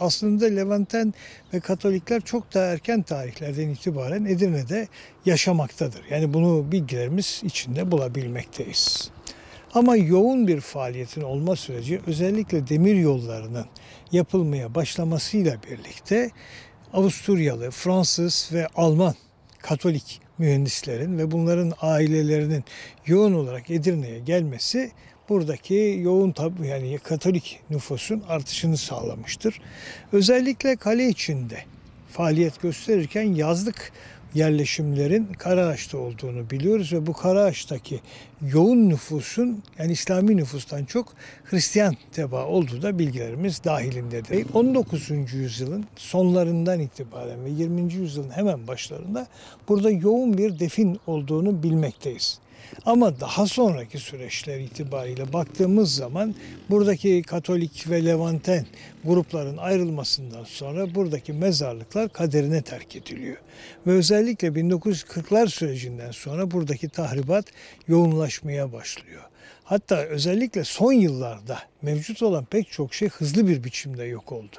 Aslında Levanten ve Katolikler çok daha erken tarihlerden itibaren Edirne'de yaşamaktadır. Yani bunu bilgilerimiz içinde bulabilmekteyiz. Ama yoğun bir faaliyetin olma süreci özellikle demir yollarının yapılmaya başlamasıyla birlikte Avusturyalı, Fransız ve Alman Katolik mühendislerin ve bunların ailelerinin yoğun olarak Edirne'ye gelmesi buradaki yoğun tabi yani Katolik nüfusun artışını sağlamıştır. Özellikle kale içinde faaliyet gösterirken yazlık yerleşimlerin Karaağaç'ta olduğunu biliyoruz ve bu Karaağaç'taki yoğun nüfusun yani İslami nüfustan çok Hristiyan teba olduğu da bilgilerimiz dahilindedir. 19. yüzyılın sonlarından itibaren ve 20. yüzyılın hemen başlarında burada yoğun bir defin olduğunu bilmekteyiz. Ama daha sonraki süreçler itibariyle baktığımız zaman buradaki Katolik ve Levanten grupların ayrılmasından sonra buradaki mezarlıklar kaderine terk ediliyor. Ve özellikle 1940'lar sürecinden sonra buradaki tahribat yoğunlaşmaya başlıyor. Hatta özellikle son yıllarda mevcut olan pek çok şey hızlı bir biçimde yok oldu.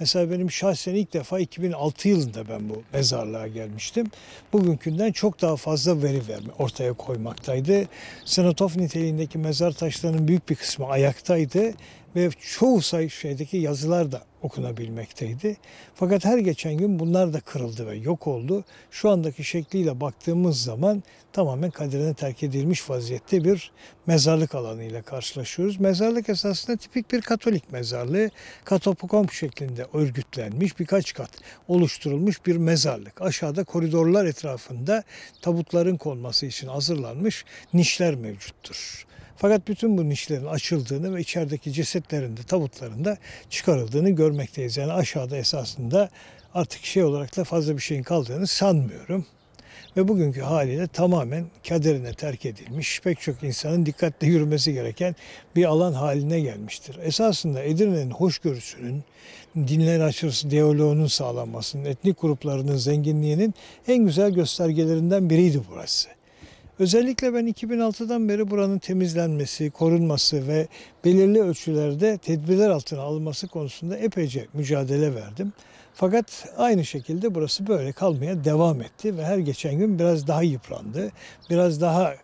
Mesela benim şahsen ilk defa 2006 yılında ben bu mezarlığa gelmiştim. Bugünkünden çok daha fazla veri verme ortaya koymaktaydı. Senatov niteliğindeki mezar taşlarının büyük bir kısmı ayaktaydı ve çoğu sayı şeydeki yazılar da okunabilmekteydi. Fakat her geçen gün bunlar da kırıldı ve yok oldu. Şu andaki şekliyle baktığımız zaman tamamen kaderine terk edilmiş vaziyette bir mezarlık alanıyla karşılaşıyoruz. Mezarlık esasında tipik bir Katolik mezarlığı. Katopokomp şeklinde örgütlenmiş birkaç kat oluşturulmuş bir mezarlık. Aşağıda koridorlar etrafında tabutların konması için hazırlanmış nişler mevcuttur. Fakat bütün bu nişlerin açıldığını ve içerideki cesetlerin de tabutların da çıkarıldığını görmekteyiz. Yani aşağıda esasında artık şey olarak da fazla bir şeyin kaldığını sanmıyorum. Ve bugünkü haliyle tamamen kaderine terk edilmiş, pek çok insanın dikkatle yürümesi gereken bir alan haline gelmiştir. Esasında Edirne'nin hoşgörüsünün, dinler açısı diyaloğunun sağlanmasının, etnik gruplarının zenginliğinin en güzel göstergelerinden biriydi burası. Özellikle ben 2006'dan beri buranın temizlenmesi, korunması ve belirli ölçülerde tedbirler altına alınması konusunda epeyce mücadele verdim. Fakat aynı şekilde burası böyle kalmaya devam etti ve her geçen gün biraz daha yıprandı, biraz daha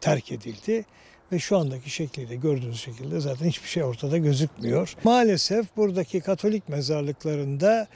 terk edildi ve şu andaki şekliyle gördüğünüz şekilde zaten hiçbir şey ortada gözükmüyor. Maalesef buradaki Katolik mezarlıklarında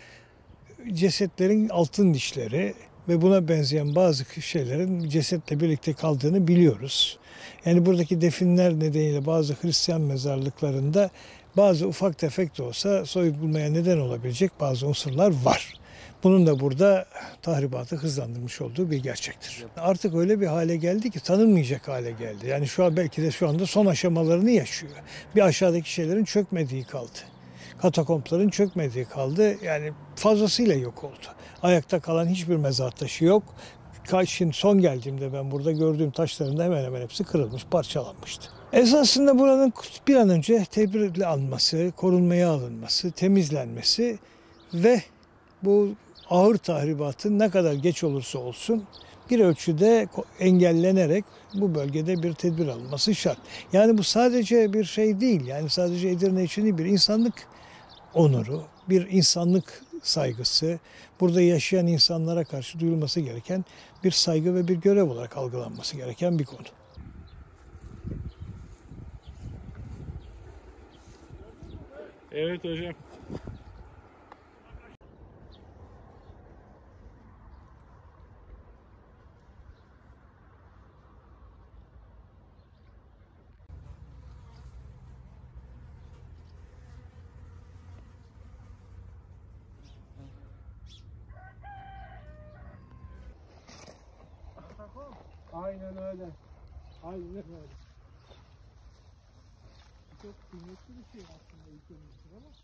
cesetlerin altın dişleri ve buna benzeyen bazı şeylerin cesetle birlikte kaldığını biliyoruz. Yani buradaki definler nedeniyle bazı Hristiyan mezarlıklarında bazı ufak tefek de olsa soyulmaya neden olabilecek bazı unsurlar var. Bunun da burada tahribatı hızlandırmış olduğu bir gerçektir. Artık öyle bir hale geldi ki tanınmayacak hale geldi. Yani şu an belki de şu anda son aşamalarını yaşıyor. Bir aşağıdaki şeylerin çökmediği kaldı. Katakompların çökmediği kaldı. Yani fazlasıyla yok oldu. Ayakta kalan hiçbir mezar taşı yok. Şimdi son geldiğimde ben burada gördüğüm taşların da hemen hemen hepsi kırılmış, parçalanmıştı. Esasında buranın bir an önce tedbirli alınması, korunmaya alınması, temizlenmesi ve bu ağır tahribatın ne kadar geç olursa olsun bir ölçüde engellenerek bu bölgede bir tedbir alınması şart. Yani bu sadece bir şey değil. Yani sadece Edirne için değil bir insanlık onuru, bir insanlık saygısı, burada yaşayan insanlara karşı duyulması gereken bir saygı ve bir görev olarak algılanması gereken bir konu. Evet hocam. Aynen. Aynen öyle. Çok kıymetli bir şey aslında ülkemizde ama